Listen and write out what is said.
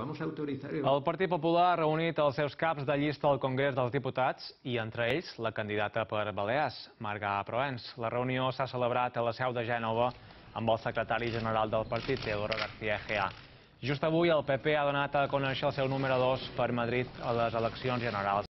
Vamos a autorizar... El Partit Popular ha reunit els seus caps de llista al Congrés dels Diputats i entre ells la candidata per Balears, Marga Proens. La reunió s'ha celebrat a la seu de Gènova amb el secretari general del partit, Teodoro García Egea. Just avui el PP ha donat a conèixer el seu número 2 per Madrid a les eleccions generals.